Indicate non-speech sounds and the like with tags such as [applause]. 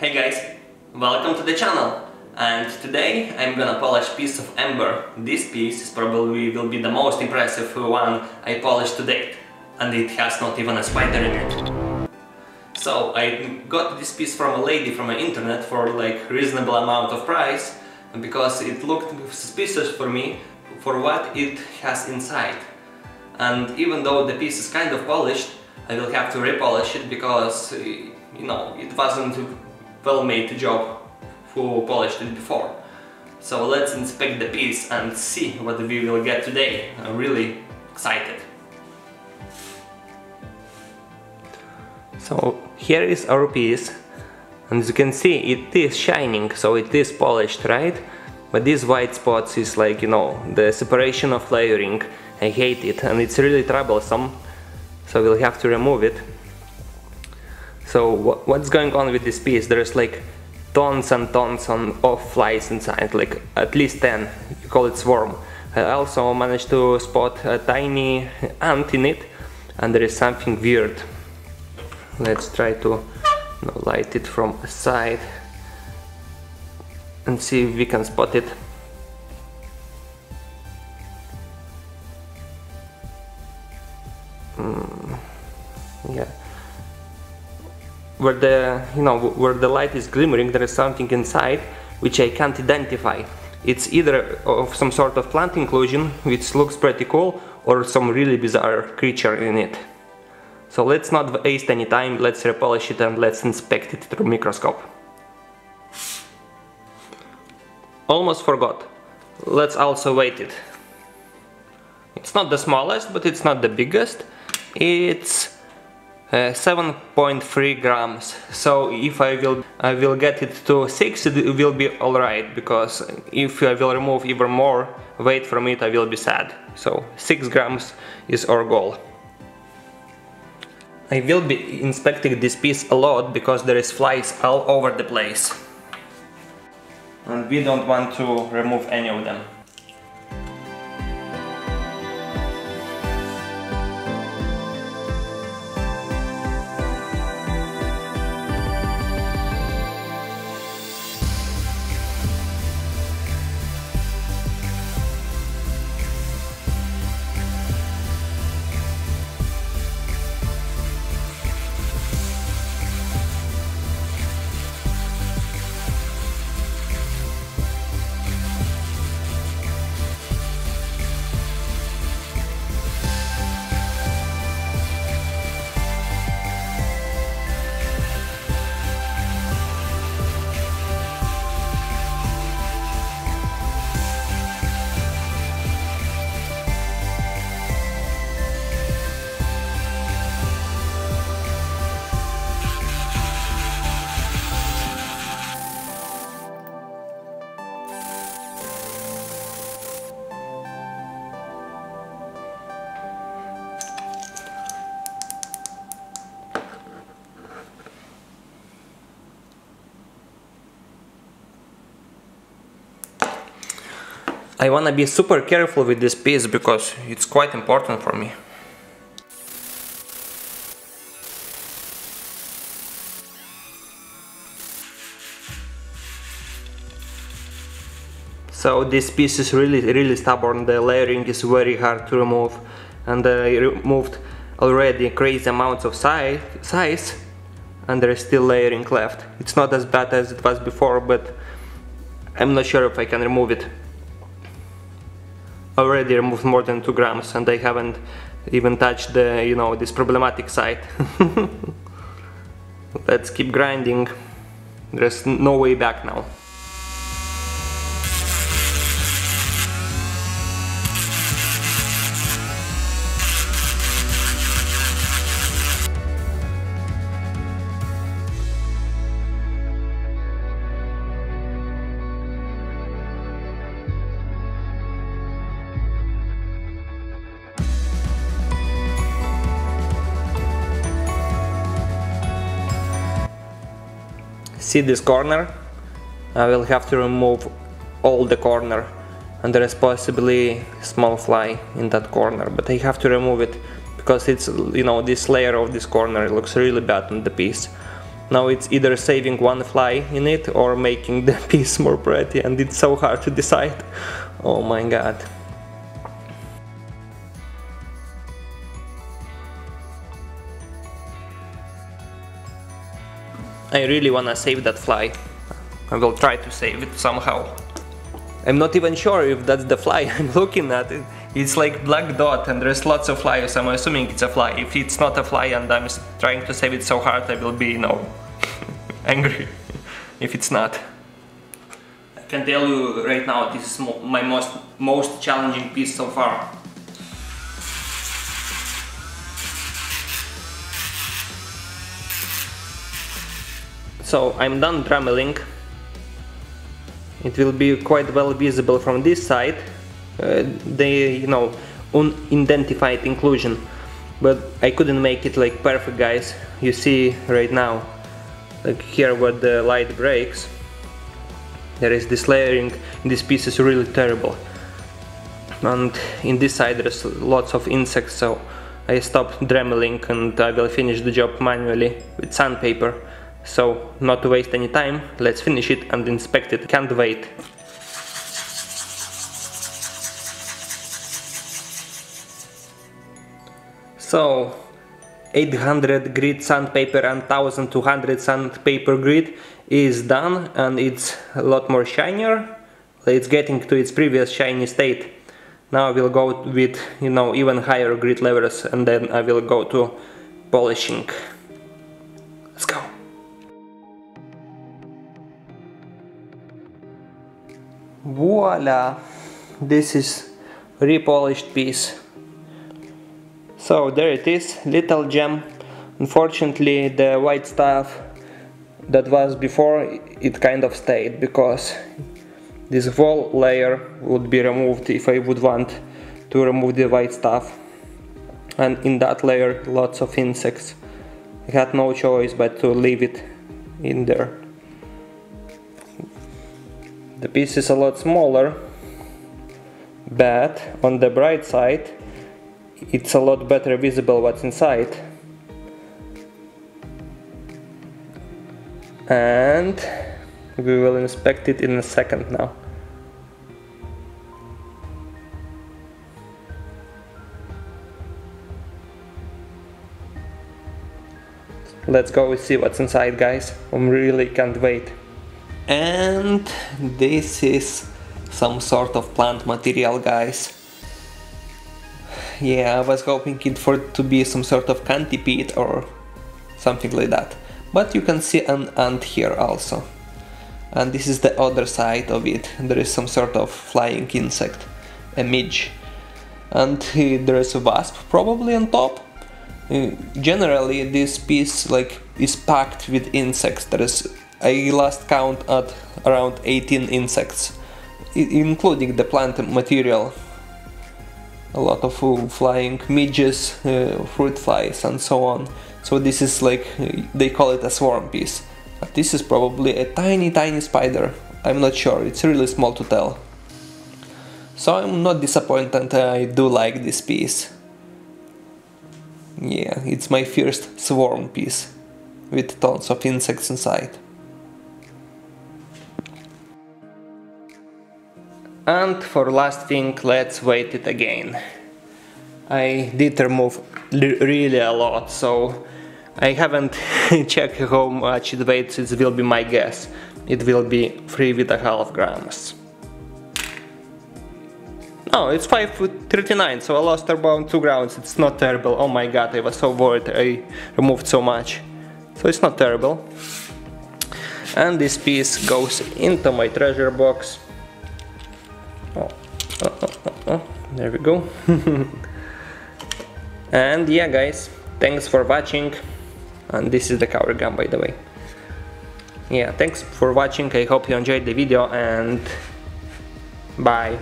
Hey guys, welcome to the channel and today I'm gonna polish piece of amber. This piece is probably will be the most impressive one I polished to date and it has not even a spider in it. So I got this piece from a lady from the internet for like reasonable amount of price because it looked suspicious for me for what it has inside. And even though the piece is kind of polished, I will have to repolish it because you know it wasn't well made job who polished it before. So let's inspect the piece and see what we will get today. I'm really excited. So here is our piece and as you can see it is shining so it is polished right but these white spots is like you know the separation of layering I hate it and it's really troublesome so we'll have to remove it so what's going on with this piece? There's like tons and tons of flies inside like at least 10 you call it swarm. I also managed to spot a tiny ant in it and there is something weird. Let's try to you know, light it from a side and see if we can spot it where the you know where the light is glimmering there is something inside which I can't identify it's either of some sort of plant inclusion which looks pretty cool or some really bizarre creature in it so let's not waste any time, let's repolish it and let's inspect it through microscope. Almost forgot. Let's also weight it. It's not the smallest, but it's not the biggest. It's uh, 7.3 grams. So if I will I will get it to 6, it will be alright, because if I will remove even more weight from it, I will be sad. So 6 grams is our goal. I will be inspecting this piece a lot because there is flies all over the place. And we don't want to remove any of them. I wanna be super careful with this piece because it's quite important for me. So this piece is really really stubborn, the layering is very hard to remove and I removed already crazy amounts of size, size and there is still layering left. It's not as bad as it was before but I'm not sure if I can remove it already removed more than 2 grams and I haven't even touched the, you know, this problematic side. [laughs] Let's keep grinding. There's no way back now. See this corner I will have to remove all the corner and there is possibly small fly in that corner but I have to remove it because it's you know this layer of this corner looks really bad on the piece Now it's either saving one fly in it or making [laughs] the piece more pretty and it's so hard to decide. Oh my god. I really wanna save that fly. I will try to save it somehow. I'm not even sure if that's the fly [laughs] I'm looking at. It. It's like black dot and there's lots of flies, I'm assuming it's a fly. If it's not a fly and I'm trying to save it so hard, I will be, you know, [laughs] angry [laughs] if it's not. I can tell you right now, this is my most, most challenging piece so far. So I'm done dremeling. It will be quite well visible from this side. Uh, the you know unidentified inclusion, but I couldn't make it like perfect, guys. You see right now, like here where the light breaks, there is this layering. This piece is really terrible, and in this side there's lots of insects. So I stopped dremeling and I will finish the job manually with sandpaper. So, not to waste any time, let's finish it and inspect it. Can't wait. So, 800 grit sandpaper and 1200 sandpaper grit is done and it's a lot more shinier. It's getting to its previous shiny state. Now I will go with, you know, even higher grit levels and then I will go to polishing. Let's go! Voila this is repolished piece. So there it is little gem. Unfortunately the white stuff that was before it kind of stayed because this wall layer would be removed if I would want to remove the white stuff. And in that layer lots of insects. I had no choice but to leave it in there the piece is a lot smaller but on the bright side it's a lot better visible what's inside. And we will inspect it in a second now. Let's go and see what's inside guys. I really can't wait and this is some sort of plant material guys. Yeah I was hoping it for to be some sort of centipede or something like that. But you can see an ant here also. And this is the other side of it. There is some sort of flying insect a midge. And uh, there is a wasp probably on top. Uh, generally this piece like is packed with insects. There is I last count at around 18 insects, including the plant material. A lot of flying midges, uh, fruit flies and so on. So this is like, they call it a swarm piece. But this is probably a tiny tiny spider. I'm not sure, it's really small to tell. So I'm not disappointed, I do like this piece. Yeah, it's my first swarm piece, with tons of insects inside. And for last thing, let's weight it again. I did remove really a lot, so I haven't [laughs] checked how much it weighs, it will be my guess. It will be three with a half grams. Oh, it's 5.39, so I lost about 2 grams, it's not terrible. Oh my god, I was so worried I removed so much. So it's not terrible. And this piece goes into my treasure box. Oh, oh, oh, oh, oh. there we go. [laughs] and yeah guys, thanks for watching. And this is the cover gun by the way. Yeah, thanks for watching, I hope you enjoyed the video and bye.